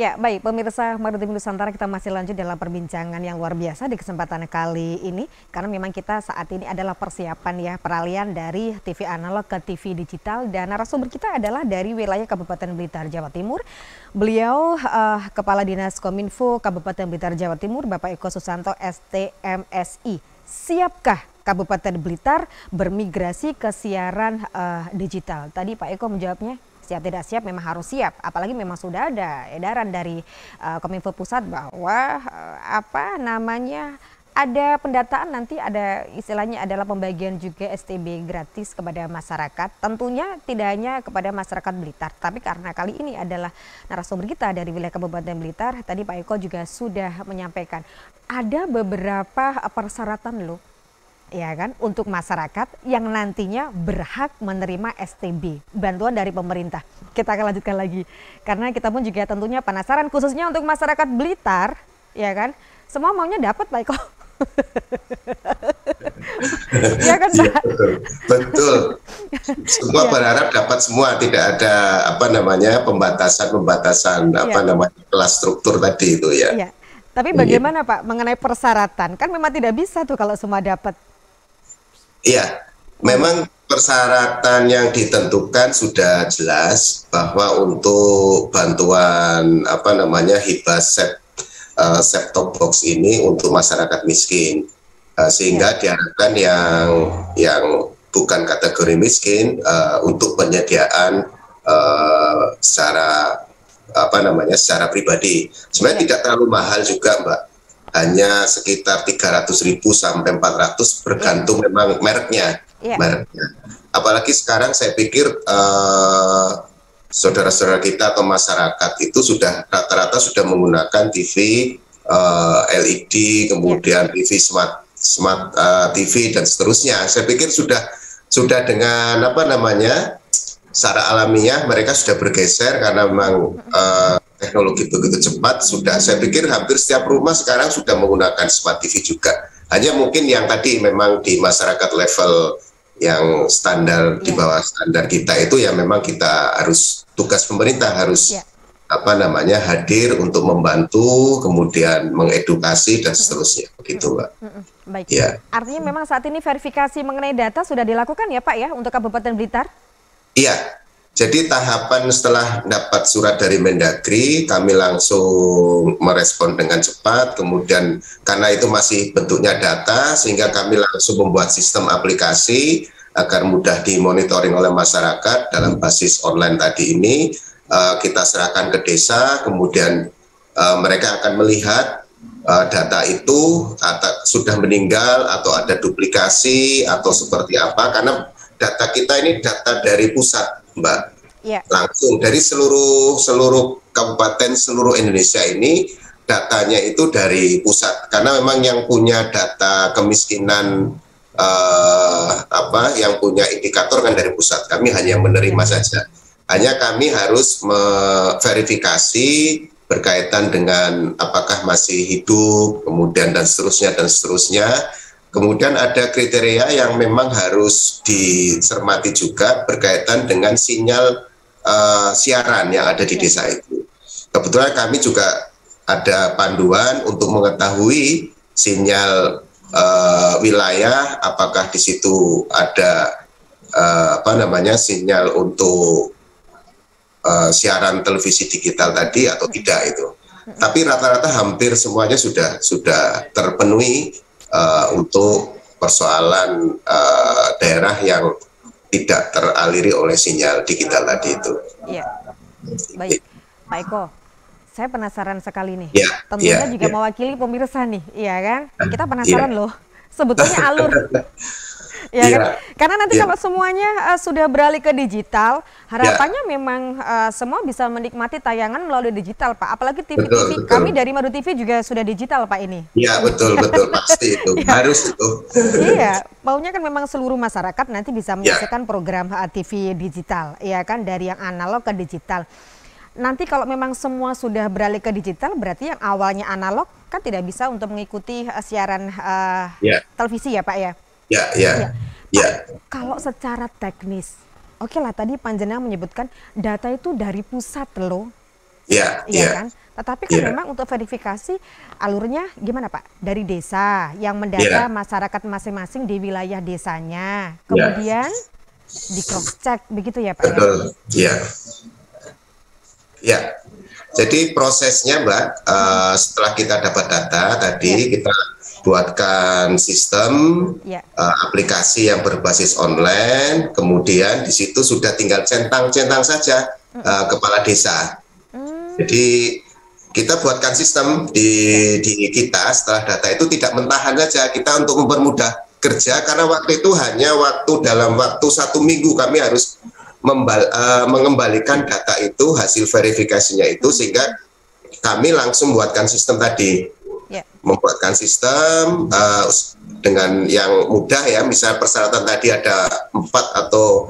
Ya, baik pemirsa Maritim Nusantara kita masih lanjut dalam perbincangan yang luar biasa di kesempatan kali ini karena memang kita saat ini adalah persiapan ya peralihan dari TV analog ke TV digital dan narasumber kita adalah dari wilayah Kabupaten Blitar Jawa Timur. Beliau uh, Kepala Dinas Kominfo Kabupaten Blitar Jawa Timur Bapak Eko Susanto STMSI. Siapkah Kabupaten Blitar bermigrasi ke siaran uh, digital? Tadi Pak Eko menjawabnya siap tidak siap memang harus siap apalagi memang sudah ada edaran dari uh, Kominfo pusat bahwa uh, apa namanya ada pendataan nanti ada istilahnya adalah pembagian juga STB gratis kepada masyarakat. Tentunya tidak hanya kepada masyarakat Blitar, tapi karena kali ini adalah narasumber kita dari wilayah Kabupaten Blitar, tadi Pak Eko juga sudah menyampaikan ada beberapa persyaratan loh ya kan untuk masyarakat yang nantinya berhak menerima STB bantuan dari pemerintah. Kita akan lanjutkan lagi karena kita pun juga tentunya penasaran khususnya untuk masyarakat Blitar ya kan semua maunya dapat Pak Eko. ya kan Pak? Ya, betul. betul. Semua ya. berharap dapat semua, tidak ada apa namanya pembatasan-pembatasan ya. apa namanya kelas struktur tadi itu ya. ya. Tapi bagaimana ya. Pak mengenai persyaratan? Kan memang tidak bisa tuh kalau semua dapat. Iya, memang persyaratan yang ditentukan sudah jelas bahwa untuk bantuan apa namanya hibah set uh, set top box ini untuk masyarakat miskin uh, sehingga ya. diharapkan yang yang bukan kategori miskin uh, untuk penyediaan uh, secara apa namanya secara pribadi sebenarnya ya. tidak terlalu mahal juga mbak hanya sekitar 300 ribu sampai 400 bergantung yeah. memang mereknya yeah. mereknya apalagi sekarang saya pikir uh, saudara-saudara kita atau masyarakat itu sudah rata-rata sudah menggunakan TV uh, eh, LED kemudian yeah. TV smart smart uh, eh, TV dan seterusnya saya pikir sudah sudah dengan apa namanya secara alamiah mereka sudah bergeser karena memang uh, teknologi begitu cepat sudah saya pikir hampir setiap rumah sekarang sudah menggunakan smart TV juga hanya mungkin yang tadi memang di masyarakat level yang standar yeah. di ya. bawah standar kita itu ya memang kita harus tugas pemerintah harus yeah. apa namanya hadir untuk membantu kemudian mengedukasi dan seterusnya begitu mbak. Baik. Ya. Artinya memang saat ini verifikasi mengenai data sudah dilakukan ya Pak ya untuk Kabupaten Blitar? Iya, jadi tahapan setelah dapat surat dari Mendagri, kami langsung merespon dengan cepat. Kemudian karena itu masih bentuknya data, sehingga kami langsung membuat sistem aplikasi agar mudah dimonitoring oleh masyarakat dalam basis online tadi ini. Uh, kita serahkan ke desa, kemudian uh, mereka akan melihat uh, data itu atau sudah meninggal atau ada duplikasi atau seperti apa. Karena data kita ini data dari pusat Mbak. Ya. Langsung dari seluruh seluruh kabupaten seluruh Indonesia ini datanya itu dari pusat karena memang yang punya data kemiskinan uh, apa yang punya indikator kan dari pusat. Kami hanya menerima saja. Hanya kami harus verifikasi berkaitan dengan apakah masih hidup, kemudian dan seterusnya dan seterusnya Kemudian ada kriteria yang memang harus dicermati juga berkaitan dengan sinyal uh, siaran yang ada di desa itu. Kebetulan kami juga ada panduan untuk mengetahui sinyal uh, wilayah, apakah di situ ada uh, apa namanya sinyal untuk uh, siaran televisi digital tadi atau tidak itu. Tapi rata-rata hampir semuanya sudah sudah terpenuhi uh, untuk persoalan uh, daerah yang tidak teraliri oleh sinyal digital tadi itu. Iya, baik, Pak Eko. Saya penasaran sekali nih. Ya, Tentunya ya, juga ya. mewakili pemirsa nih, iya kan? Kita penasaran ya. loh. Sebetulnya alur ya kan? Iya. Karena nanti yeah. kalau semuanya uh, sudah beralih ke digital, harapannya yeah. memang uh, semua bisa menikmati tayangan melalui digital, Pak. Apalagi TV betul, TV betul. kami dari Madu TV juga sudah digital, Pak ini. Iya betul betul pasti itu ya. harus itu. iya, maunya kan memang seluruh masyarakat nanti bisa iya. menyaksikan yeah. program uh, TV digital, ya kan dari yang analog ke digital. Nanti kalau memang semua sudah beralih ke digital, berarti yang awalnya analog kan tidak bisa untuk mengikuti siaran uh, yeah. televisi ya, Pak ya. Ya, ya. ya. ya. Kalau secara teknis, oke okay lah tadi Panjenengan menyebutkan data itu dari pusat loh. Iya, iya iya. kan? Tetapi kan Iya. memang untuk verifikasi alurnya gimana Pak? Dari desa yang mendata Iya. masyarakat masing-masing di wilayah desanya. Iya. Kemudian di cross check begitu ya Pak ya? Betul, iya. Ya, jadi prosesnya Mbak, eh, setelah kita dapat data tadi Ya. kita buatkan sistem Ya. eh, aplikasi yang berbasis online, kemudian di situ sudah tinggal centang-centang saja eh, kepala desa. Hmm, Jadi kita buatkan sistem di, di kita setelah data itu tidak mentahan saja kita untuk mempermudah kerja karena waktu itu hanya waktu dalam waktu satu minggu kami harus membal, eh, mengembalikan data itu hasil verifikasinya itu sehingga kami langsung buatkan sistem tadi ya. Membuatkan sistem eh, dengan yang mudah ya. Misalnya persyaratan tadi ada empat atau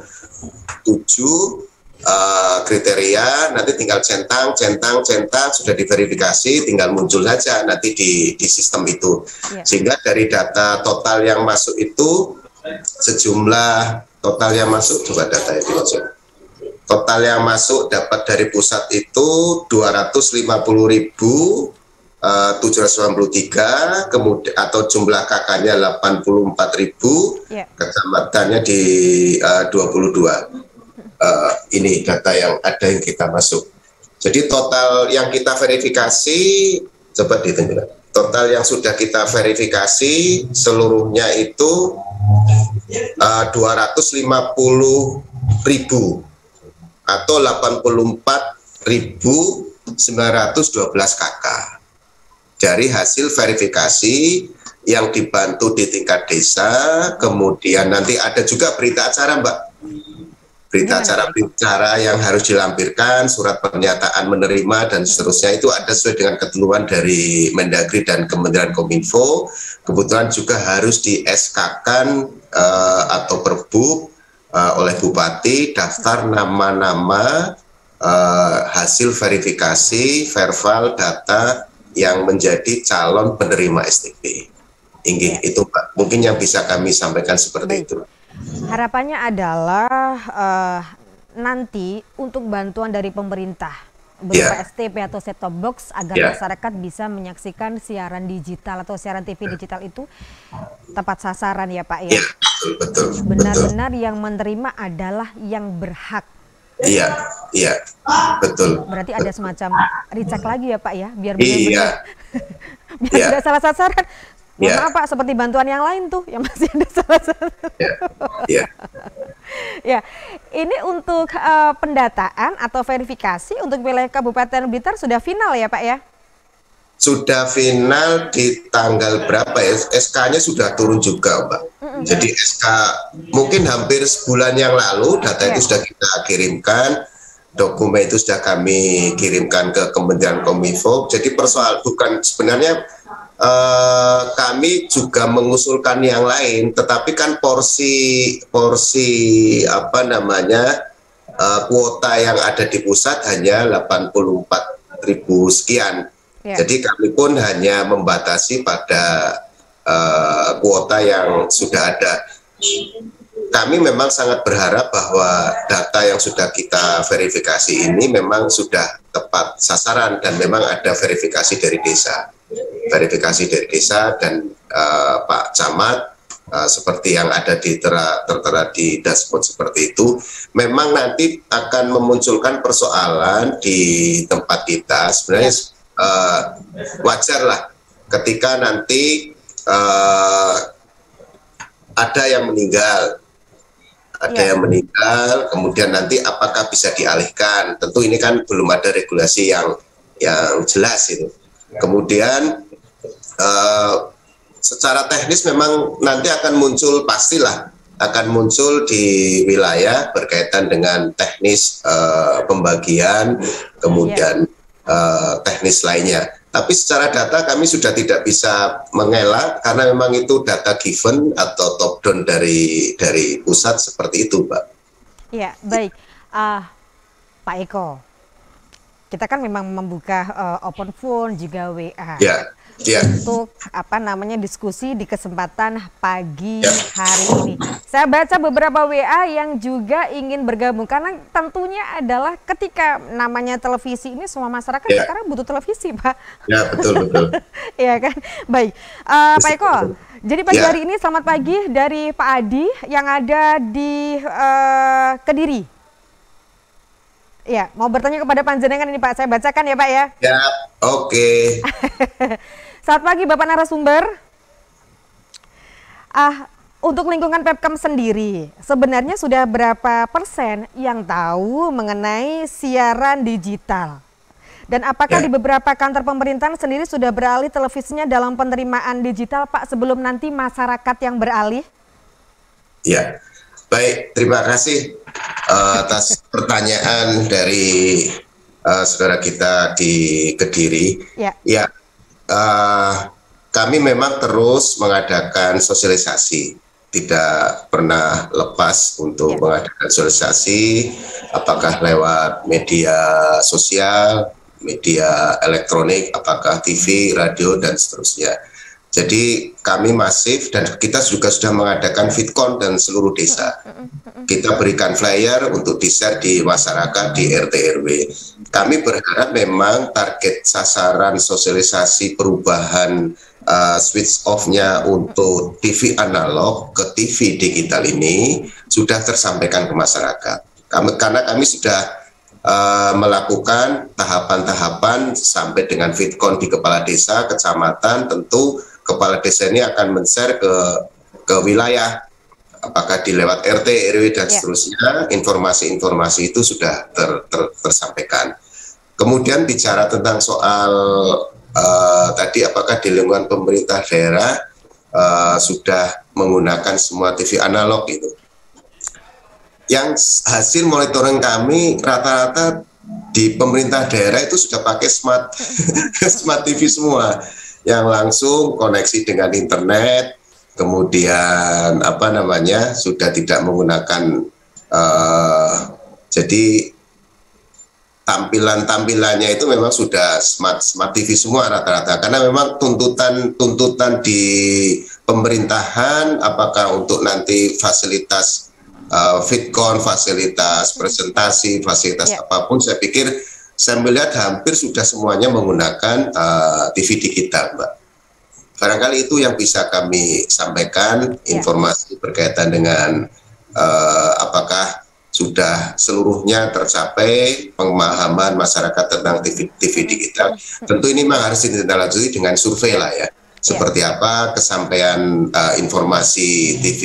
tujuh eh, kriteria. Nanti tinggal centang centang centang sudah diverifikasi tinggal muncul saja nanti di di sistem itu. Ya. sehingga dari data total yang masuk itu sejumlah total yang masuk coba data itu masuk. Total yang masuk dapat dari pusat itu 250.000 eh, 793 kemudian atau jumlah kakaknya 84.000 Ya. kecamatannya di eh, 22 Eh, ini data yang ada yang kita masuk jadi total yang kita verifikasi coba dihitung dulu. total yang sudah kita verifikasi seluruhnya itu eh, 250 ribu atau 84.912 KK dari hasil verifikasi yang dibantu di tingkat desa, kemudian nanti ada juga berita acara, Mbak. Berita Gimana, acara acara yang harus dilampirkan, surat pernyataan menerima dan seterusnya itu ada sesuai dengan ketentuan dari Mendagri dan Kementerian Kominfo. Kebetulan juga harus di SK-kan eh, atau perbuk eh, oleh Bupati daftar nama-nama eh, hasil verifikasi verbal data yang menjadi calon penerima STP. Inggih, Ya. itu Pak. Mungkin yang bisa kami sampaikan seperti Baik. itu. Harapannya adalah eh, nanti untuk bantuan dari pemerintah berupa Ya. STP atau set top box agar Ya. masyarakat bisa menyaksikan siaran digital atau siaran TV digital itu tepat sasaran ya Pak ya. Ya, betul, betul, betul. Benar-benar yang menerima adalah yang berhak. Iya, iya, betul. Berarti ada semacam recheck lagi ya Pak ya, biar Iya. benar-benar biar Iya. tidak salah sasaran. Mohon Iya. maaf Pak, seperti bantuan yang lain tuh yang masih ada salah sasaran. Ya, ya. Ya, ini untuk eh, pendataan atau verifikasi untuk wilayah Kabupaten Blitar sudah final ya Pak ya? Sudah final di tanggal berapa ya? SK-nya sudah turun juga, Mbak. Jadi SK mungkin hampir sebulan yang lalu data itu Iya. sudah kita kirimkan, dokumen itu sudah kami kirimkan ke Kementerian Kominfo. Jadi persoal bukan sebenarnya eh, kami juga mengusulkan yang lain, tetapi kan porsi porsi apa namanya eh, kuota yang ada di pusat hanya 84 ribu sekian. Ya. Jadi kami pun hanya membatasi pada eh, kuota yang sudah ada. Kami memang sangat berharap bahwa data yang sudah kita verifikasi ini memang sudah tepat sasaran dan memang ada verifikasi dari desa, verifikasi dari desa dan eh, Pak Camat eh, seperti yang ada di tera, tertera di dashboard seperti itu, memang nanti akan memunculkan persoalan di tempat kita sebenarnya eh, wajar lah ketika nanti eh, ada yang meninggal. Ada Ya. yang meninggal kemudian nanti apakah bisa dialihkan? Tentu ini kan belum ada regulasi yang yang jelas itu. Kemudian eh, secara teknis memang nanti akan muncul pastilah akan muncul di wilayah berkaitan dengan teknis eh, pembagian kemudian eh, teknis lainnya tapi secara data kami sudah tidak bisa mengelak karena memang itu data given atau top down dari dari pusat seperti itu, Mbak. Ya, baik. Ah, Pak Eko, kita kan memang membuka eh, open phone juga WA. Ya, ya. untuk apa namanya diskusi di kesempatan pagi ya. hari ini. Saya baca beberapa WA yang juga ingin bergabung karena tentunya adalah ketika namanya televisi ini semua masyarakat ya. sekarang butuh televisi, Pak. Ya betul betul. Iya kan, baik. Uh, Pak Eko, jadi pagi ya. hari ini selamat pagi dari Pak Adi yang ada di uh, Kediri. Ya, mau bertanya kepada panjenengan ini Pak, saya bacakan ya Pak ya. Ya, oke. Okay. Selamat pagi Bapak narasumber. Ah, untuk lingkungan Pepkam sendiri, sebenarnya sudah berapa persen yang tahu mengenai siaran digital? Dan apakah ya. di beberapa kantor pemerintahan sendiri sudah beralih televisinya dalam penerimaan digital, Pak, sebelum nanti masyarakat yang beralih? Ya, baik. Terima kasih uh, atas pertanyaan dari uh, saudara kita di Kediri. Ya, ya uh, kami memang terus mengadakan sosialisasi, tidak pernah lepas untuk ya. mengadakan sosialisasi, apakah lewat media sosial, media elektronik, apakah TV, radio, dan seterusnya. Jadi kami masif dan kita juga sudah mengadakan fitcon dan seluruh desa. Kita berikan flyer untuk di-share di masyarakat di RT RW. Kami berharap memang target sasaran sosialisasi perubahan uh, switch off-nya untuk TV analog ke TV digital ini sudah tersampaikan ke masyarakat. Kami, karena kami sudah uh, melakukan tahapan-tahapan sampai dengan fitcon di kepala desa, kecamatan, tentu kepala desa ini akan men-share ke ke wilayah apakah di lewat RT RW dan ya. seterusnya informasi-informasi itu sudah ter, ter, tersampaikan. Kemudian bicara tentang soal uh, tadi apakah di lingkungan pemerintah daerah uh, sudah menggunakan semua TV analog itu. Yang hasil monitoring kami rata-rata di pemerintah daerah itu sudah pakai smart smart TV semua yang langsung koneksi dengan internet, kemudian apa namanya sudah tidak menggunakan uh, jadi tampilan-tampilannya itu memang sudah smart smart TV semua rata-rata karena memang tuntutan tuntutan di pemerintahan apakah untuk nanti fasilitas uh, fitcon, fasilitas presentasi, fasilitas yeah. apa pun saya pikir saya melihat hampir sudah semuanya menggunakan uh, TV digital, Mbak. Barangkali itu yang bisa kami sampaikan ya. informasi berkaitan dengan uh, apakah sudah seluruhnya tercapai pemahaman masyarakat tentang TV, TV digital. Tentu ini memang harus ditindaklanjuti dengan survei lah ya. Seperti ya. apa kesampaian uh, informasi TV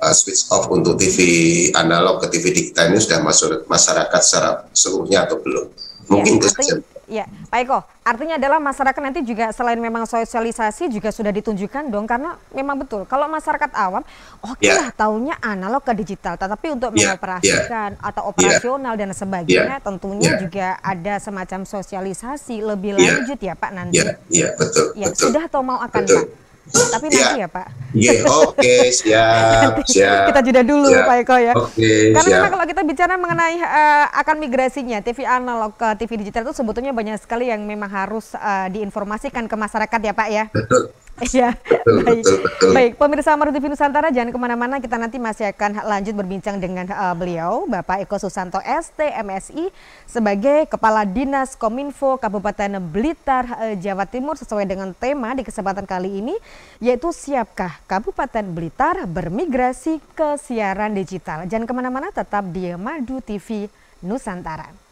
uh, switch off untuk TV analog ke TV digital ini sudah masuk masyarakat secara seluruhnya atau belum? Mungkin ya, artinya, ya, Pak Eko, artinya adalah masyarakat nanti juga selain memang sosialisasi juga sudah ditunjukkan dong karena memang betul kalau masyarakat awam oke okay ya. lah tahunya analog ke digital tetapi untuk ya. mengoperasikan ya. atau ya. operasional ya. dan sebagainya ya. tentunya ya. juga ada semacam sosialisasi lebih ya. lanjut ya Pak nanti. Ya, ya betul. Ya, betul. sudah atau mau akan betul. Pak? Tapi nanti ya, ya Pak. Iya, yeah, oke, okay, siap, siap. Kita jeda dulu siap. Pak Eko ya. Oke, okay, Karena siap. kalau kita bicara mengenai uh, akan migrasinya TV analog ke TV digital itu sebetulnya banyak sekali yang memang harus uh, diinformasikan ke masyarakat ya Pak ya. Betul. Iya, baik. Betul, betul. Baik, pemirsa Maru TV Nusantara jangan ke mana-mana, kita nanti masih akan lanjut berbincang dengan uh, beliau, Bapak Eko Susanto ST MSI sebagai Kepala Dinas Kominfo Kabupaten Blitar, uh, Jawa Timur sesuai dengan tema di kesempatan kali ini, yaitu siapkah Kabupaten Blitar bermigrasi ke siaran digital. Jangan ke mana-mana, tetap di Madu TV Nusantara.